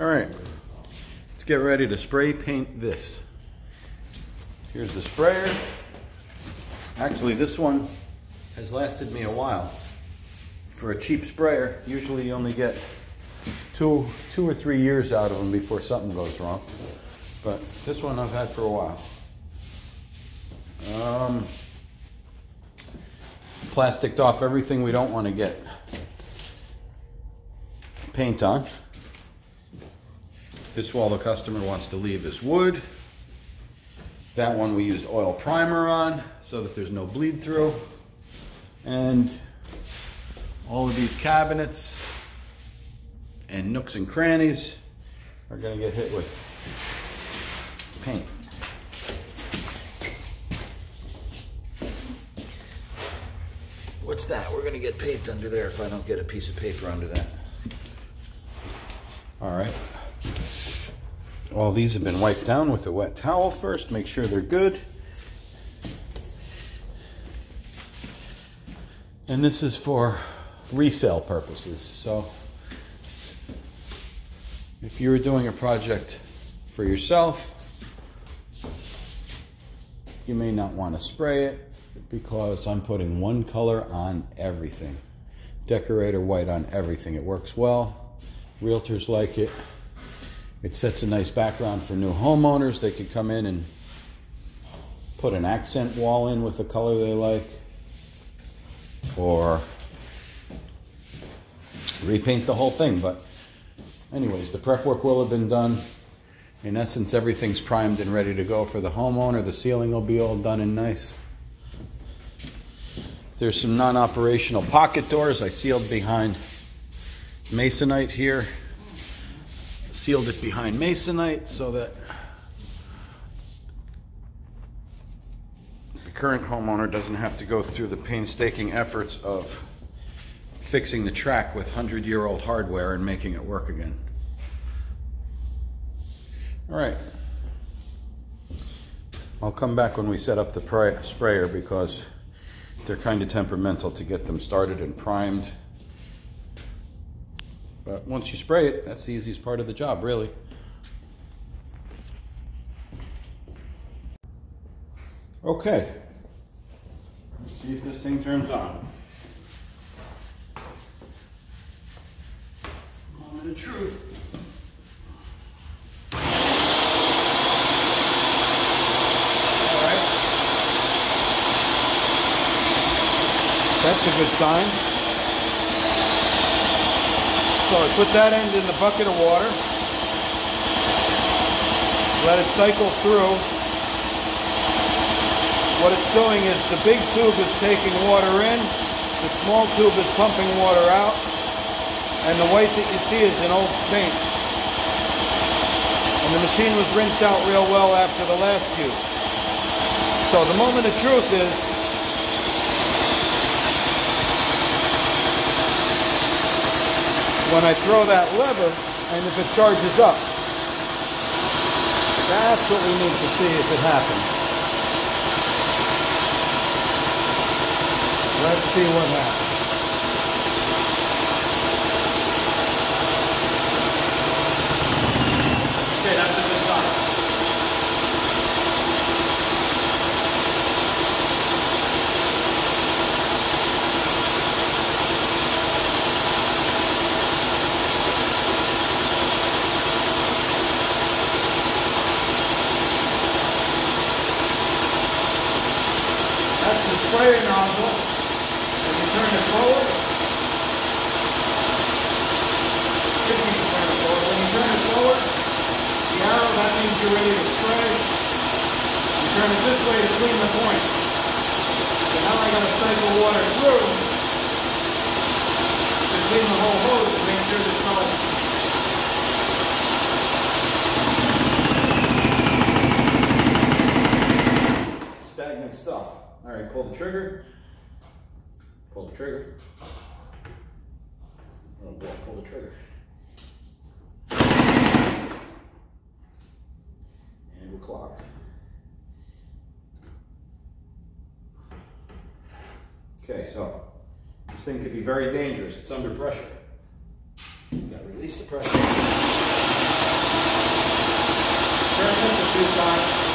All right, let's get ready to spray paint this. Here's the sprayer. Actually, this one has lasted me a while. For a cheap sprayer, usually you only get two, two or three years out of them before something goes wrong. But this one I've had for a while. Um, plasticed off everything we don't want to get paint on. This wall the customer wants to leave is wood. That one we used oil primer on so that there's no bleed through. And all of these cabinets and nooks and crannies are gonna get hit with paint. What's that? We're gonna get paint under there if I don't get a piece of paper under that. All right. All these have been wiped down with a wet towel first. Make sure they're good. And this is for resale purposes. So if you were doing a project for yourself, you may not want to spray it because I'm putting one color on everything. Decorator white on everything. It works well. Realtors like it. It sets a nice background for new homeowners. They could come in and put an accent wall in with the color they like. Or repaint the whole thing. But anyways, the prep work will have been done. In essence, everything's primed and ready to go for the homeowner. The ceiling will be all done and nice. There's some non-operational pocket doors I sealed behind masonite here sealed it behind masonite so that the current homeowner doesn't have to go through the painstaking efforts of fixing the track with 100 year old hardware and making it work again. All right. I'll come back when we set up the sprayer because they're kind of temperamental to get them started and primed. But once you spray it, that's the easiest part of the job, really. Okay. Let's see if this thing turns on. Moment of truth. That's a good sign. So I put that end in the bucket of water. Let it cycle through. What it's doing is the big tube is taking water in, the small tube is pumping water out, and the white that you see is an old paint. And the machine was rinsed out real well after the last use. So the moment of truth is when I throw that lever and if it charges up. That's what we need to see if it happens. Let's see what happens. sprayer nozzle. If you turn it forward, if you turn it forward, when you turn it forward, the arrow, that means you're ready to spray. You turn it this way to clean the point. So now I got to cycle water through to clean the whole hose to make sure stagnant stuff. All right, pull the trigger. Pull the trigger. Oh pull the trigger. And clock. Okay, so this thing could be very dangerous. It's under pressure. You've got to release the pressure. Turn it a few times.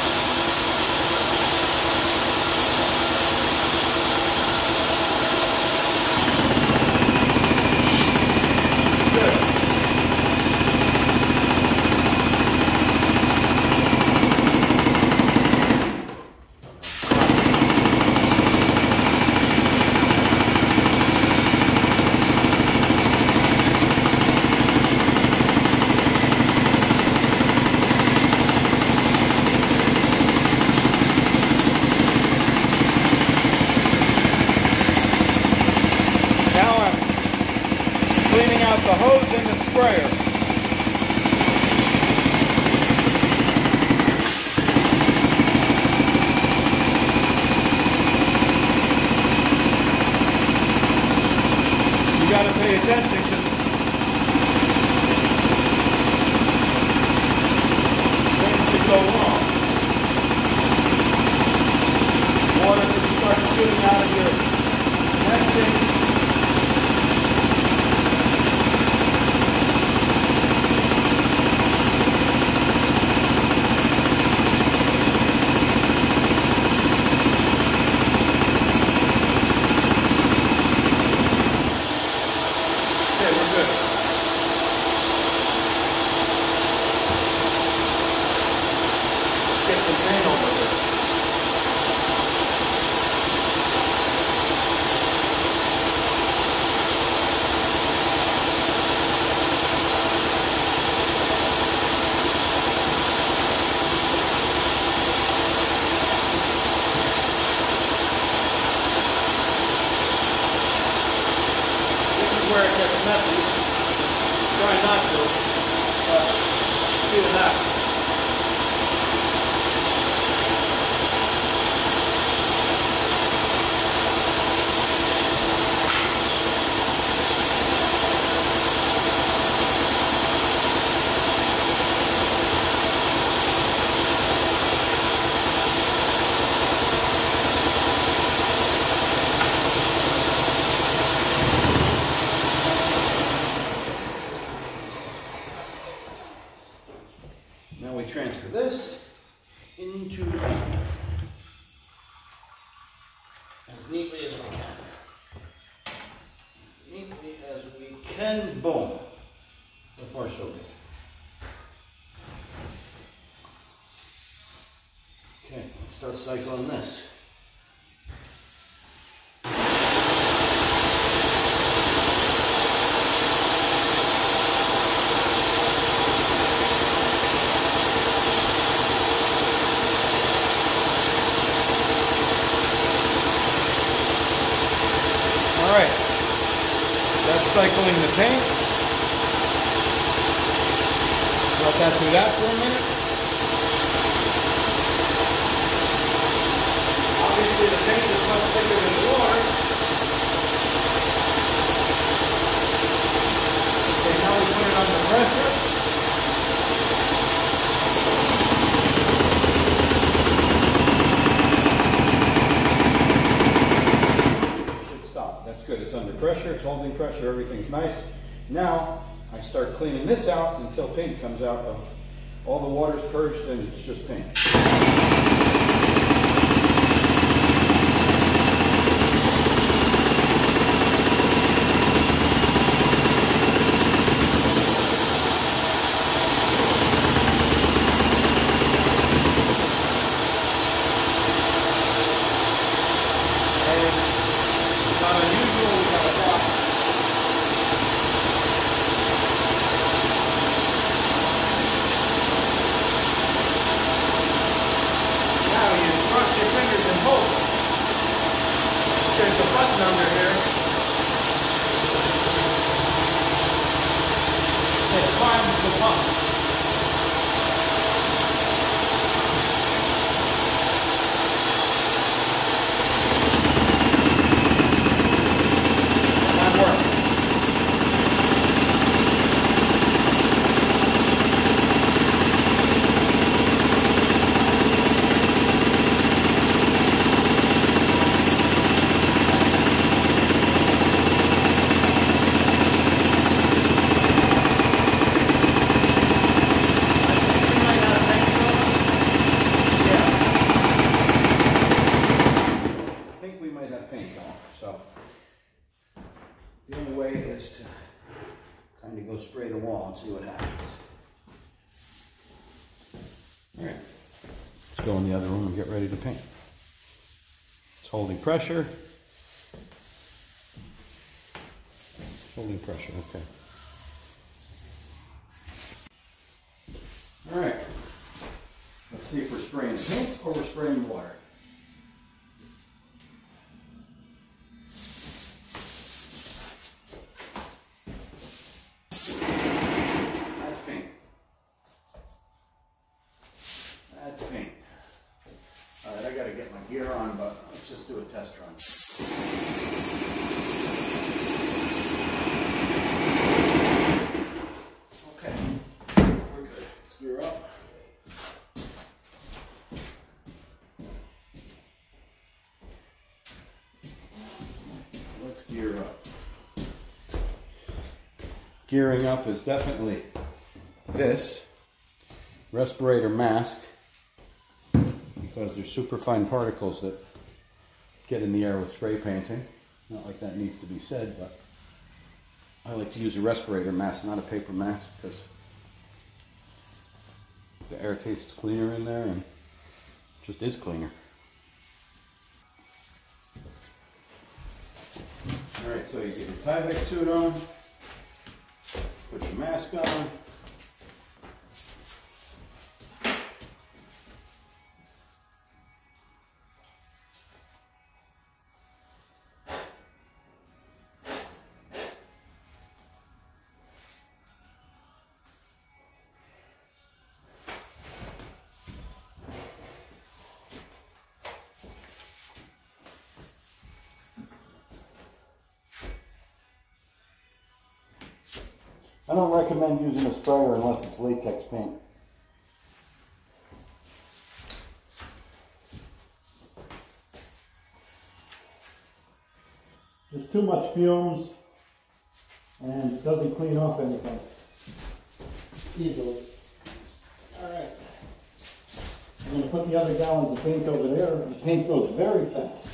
start a cycle on this. pressure, it's holding pressure, everything's nice. Now, I start cleaning this out until paint comes out of all the water's purged and it's just paint. Go in the other room and get ready to paint. It's holding pressure. Holding pressure, okay. All right, let's see if we're spraying paint or we're spraying water. Test run. Okay, we're good. Let's gear up. Let's gear up. Gearing up is definitely this respirator mask because there's superfine particles that get in the air with spray painting. Not like that needs to be said, but I like to use a respirator mask, not a paper mask, because the air tastes cleaner in there and just is cleaner. All right, so you get your Tyvek suit on, put your mask on. Recommend using a sprayer unless it's latex paint. There's too much fumes and it doesn't clean off anything easily. Alright. I'm gonna put the other gallons of paint over there. The paint goes very fast.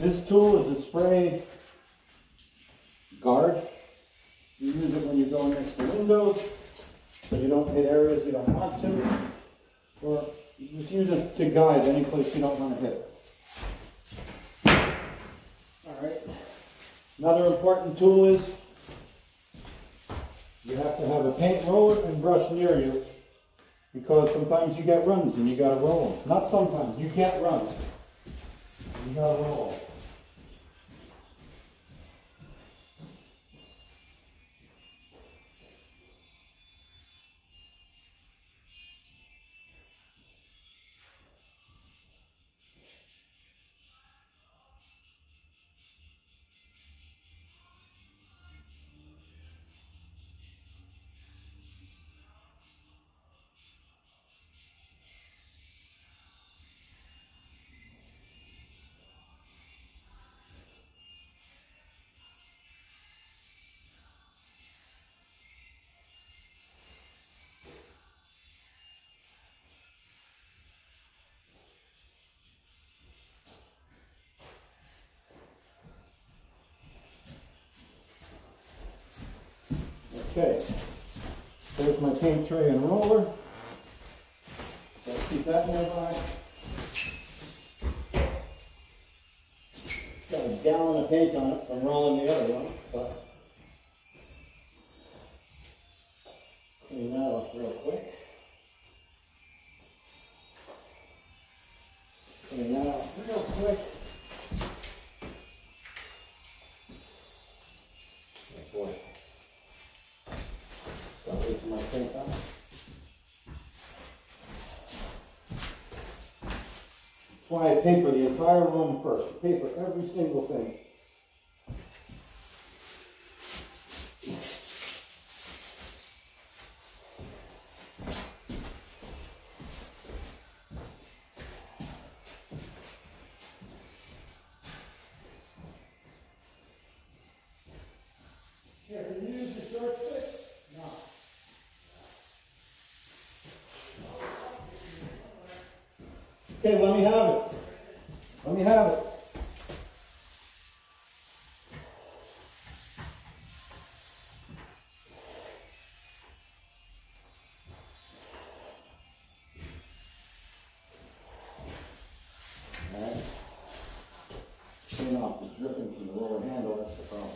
This tool is a spray guard. You use it when you go next to windows, so you don't hit areas you don't want to. Or you just use it to guide any place you don't want to hit. Alright. Another important tool is you have to have a paint roller and brush near you because sometimes you get runs and you gotta roll them. Not sometimes, you get runs. You gotta roll. Okay, there's my paint tray and roller. Let's keep that nearby. Got a gallon of paint on it from rolling the other one, but clean that off real quick. Clean that off real quick. That's why I paper the entire room first, paper every single thing. Okay, let me have it. Let me have it. Alright. Clean off the dripping from the lower handle, that's the problem.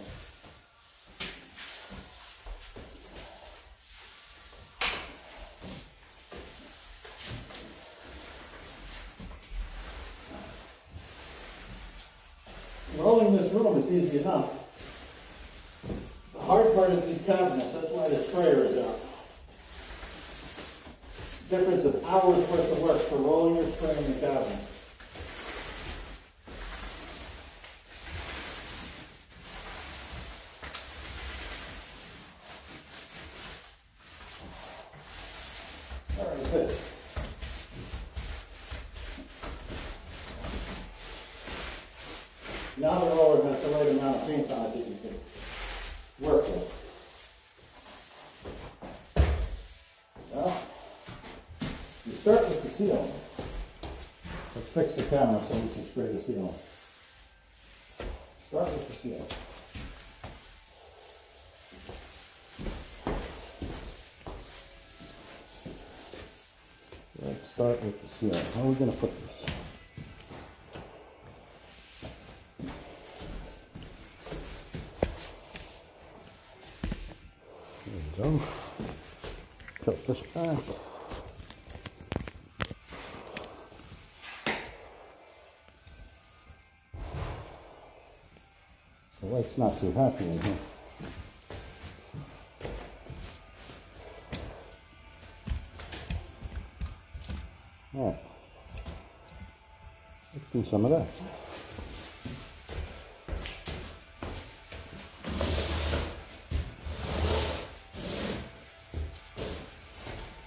Rolling this room is easy enough. The hard part is these cabinets, that's why the sprayer is out. Difference of hours worth of work for rolling your or spraying the cabinet. All right, good. Now the roller has the right amount of paint on it that you can work with. Well, you start with the seal. Let's fix the camera so we can spray the seal. Start with the seal. Let's start with the. How are we gonna put this? There we go. Tilt this back. The light's not too happy in here. Some of that.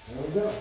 There we go.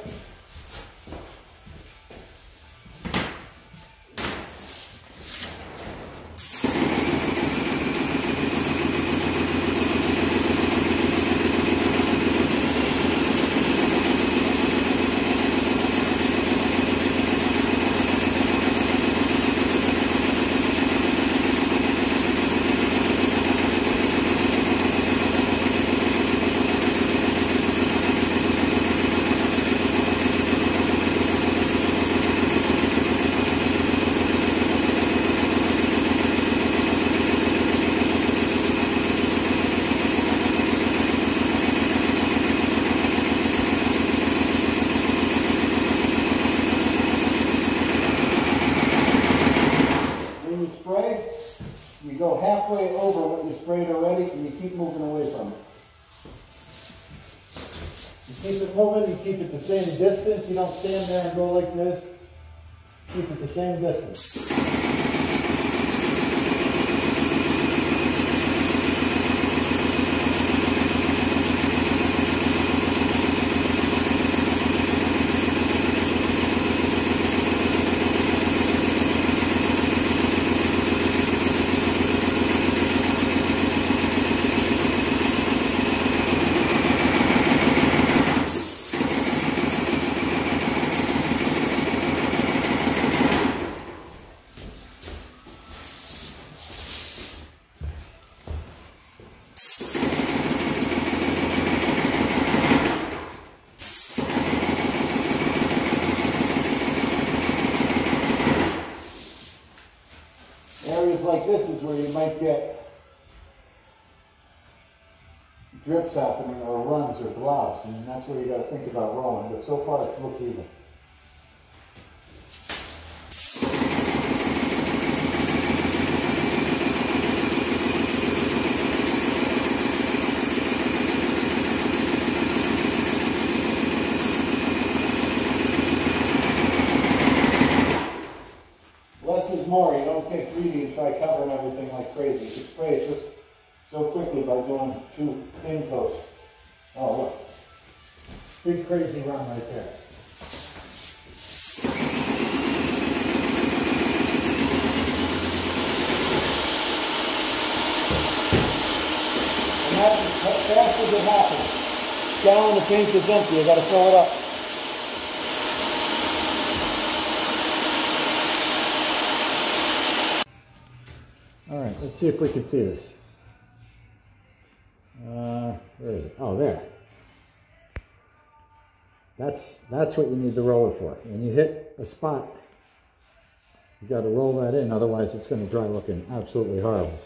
When you spray, you go halfway over what you sprayed already and you keep moving away from it. You keep it moving, you keep it the same distance, you don't stand there and go like this. Keep it the same distance. Areas like this is where you might get drips happening or runs or globs, and that's where you gotta think about rolling, but so far it looks even. Big crazy run right there. That's as fast as it happens. Down when the tank is empty, I gotta fill it up. All right, let's see if we can see this. That's, that's what you need the roller for. When you hit a spot, you got to roll that in, otherwise it's going to dry looking absolutely horrible.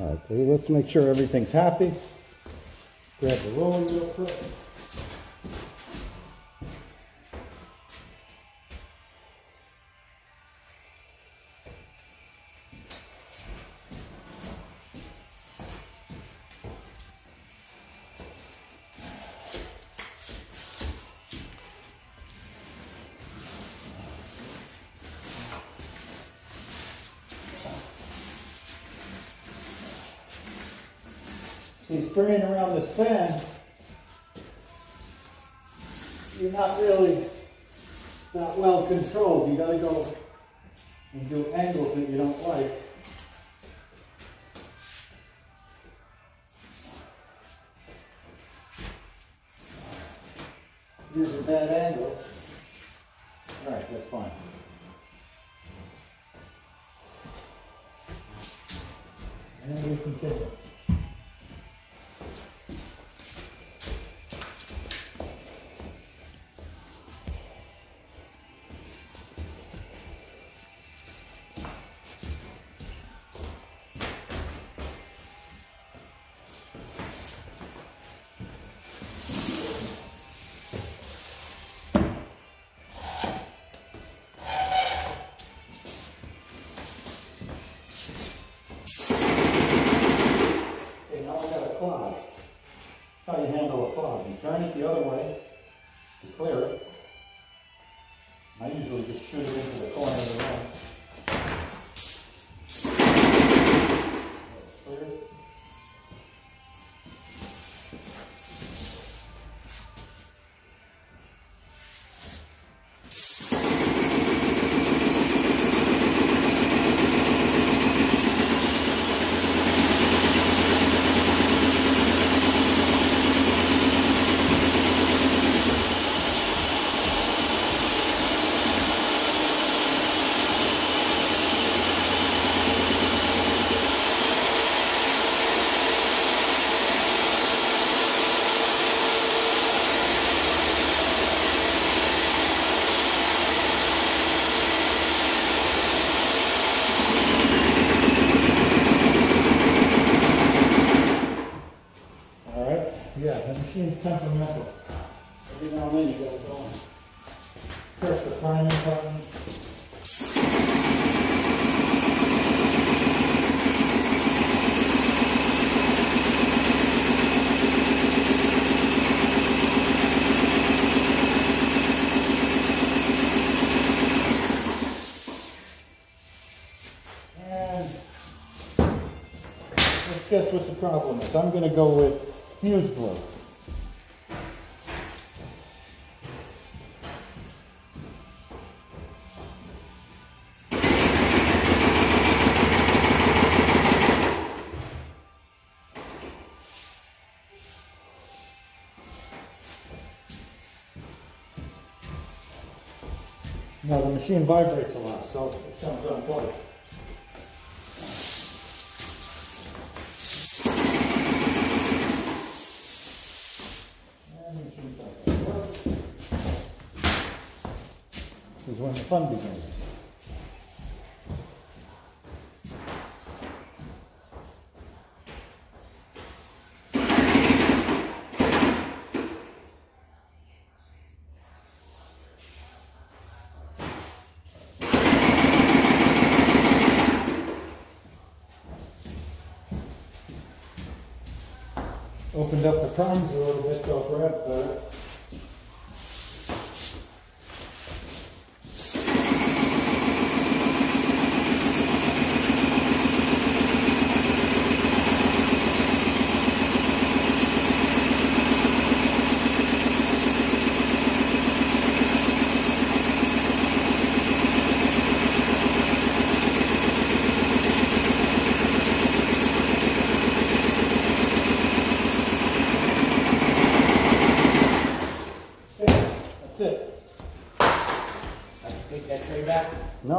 All right, so let's make sure everything's happy. Grab the roller real quick. And do angles that you don't like. These are bad angles. Turn it the other way problem is. I'm gonna go with fuse glue. Now the machine vibrates a lot, so it comes unplugged. And the machine vibrates. This is when the fun begins.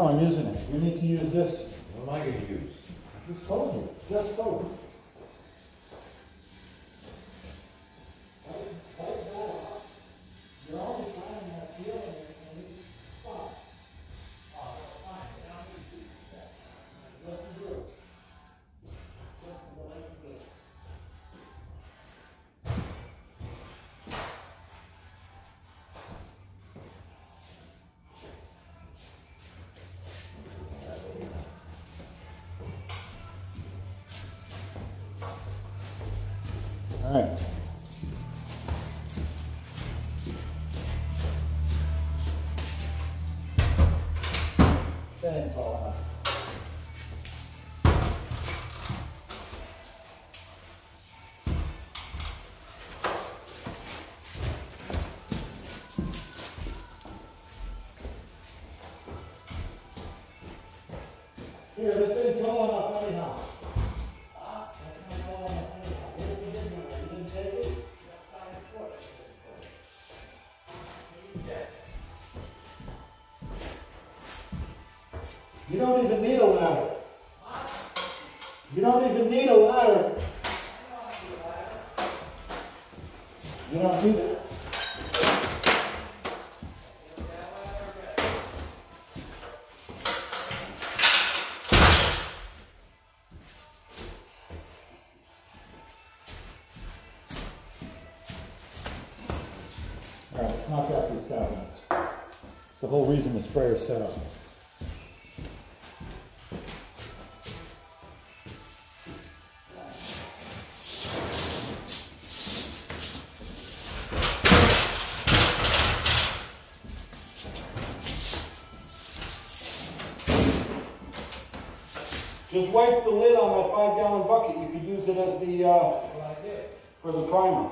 I'm using it. All right. Thanks, all. Here, this thing's going up You don't even need a ladder. You don't even need a ladder. You don't need it. All right, knock out these cabinets. It's the whole reason the sprayer's set up. Just wipe the lid on that five gallon bucket. You could use it as the, uh, for the primer.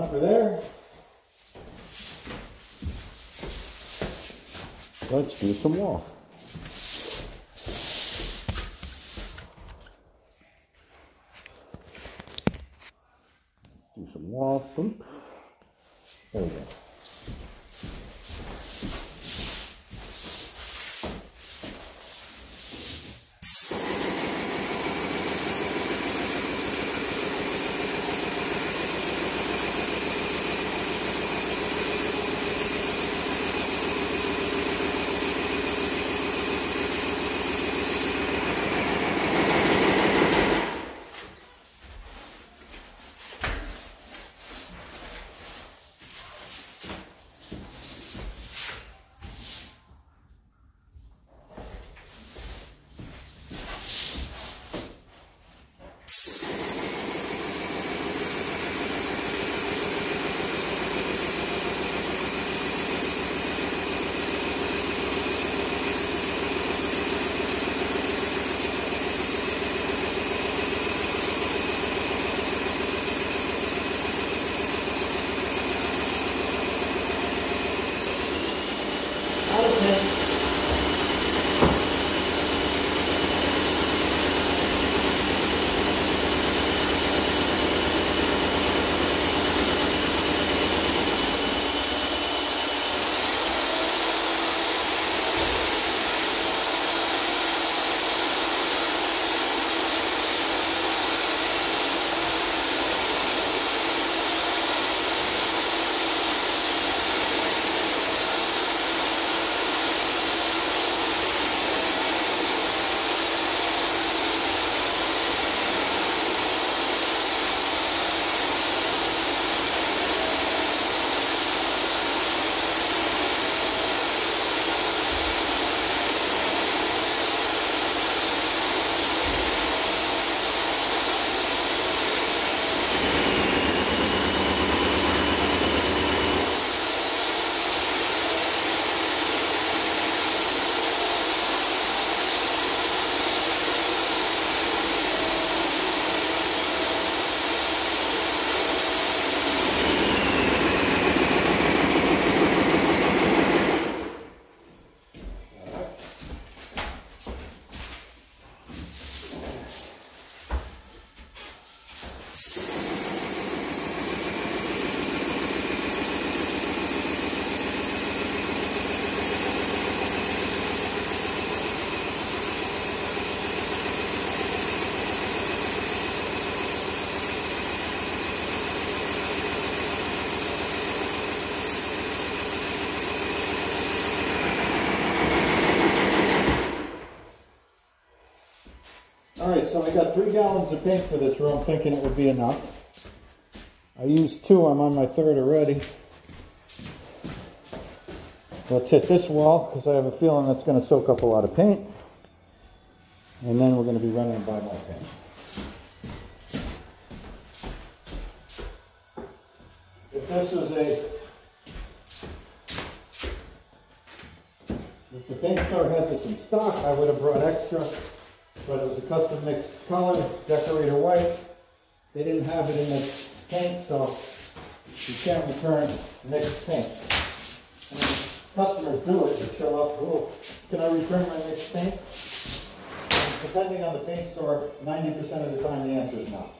enough for there. Let's do some wall. Right, so I got three gallons of paint for this room, thinking it would be enough. I used two, I'm on my third already. Let's hit this wall, because I have a feeling that's gonna soak up a lot of paint. And then we're gonna be running to buy more paint. If this was a If the paint store had this in stock, I would have brought extra, but it was a custom mixed color, decorator white. They didn't have it in the paint, so you can't return mixed paint. And customers do it, they show up, oh, can I return my mixed paint? Depending on the paint store, ninety percent of the time, the answer is no.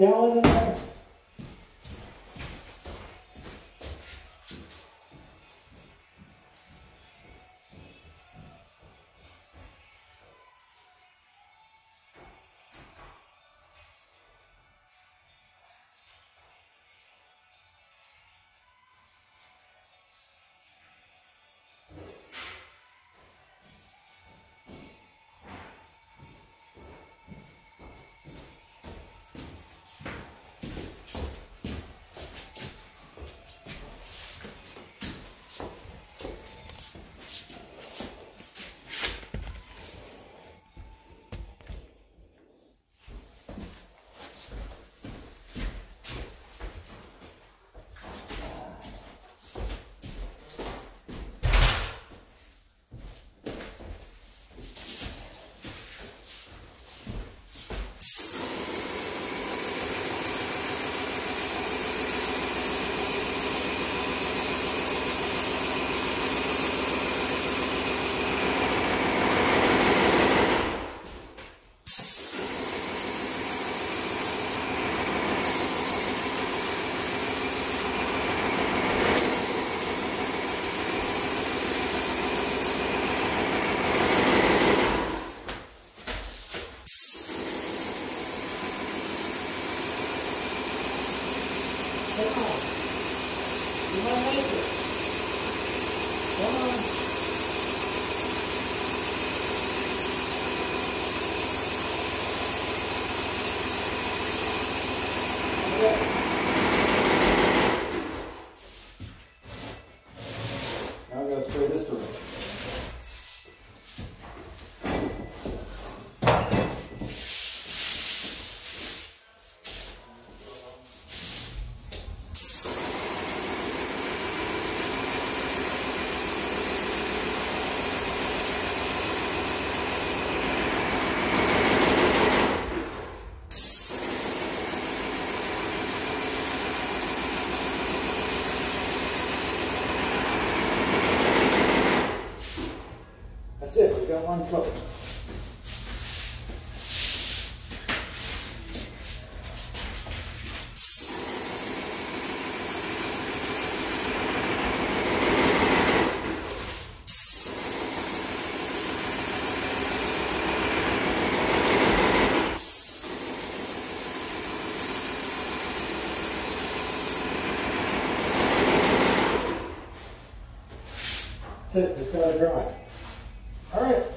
Last one. That's it, just gotta dry. All right.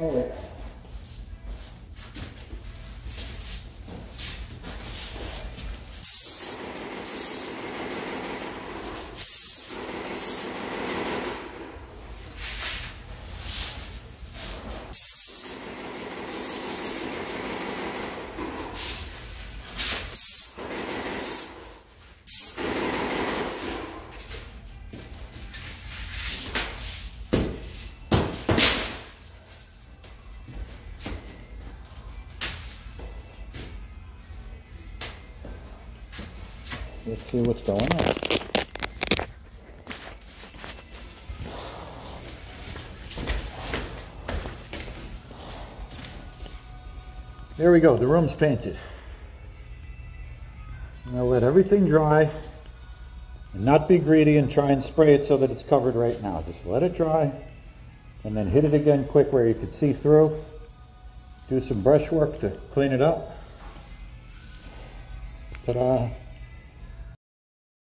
Oh wait. See what's going on. There we go, the room's painted. Now let everything dry and not be greedy and try and spray it so that it's covered right now. Just let it dry and then hit it again quick where you can see through. Do some brush work to clean it up. Ta-da.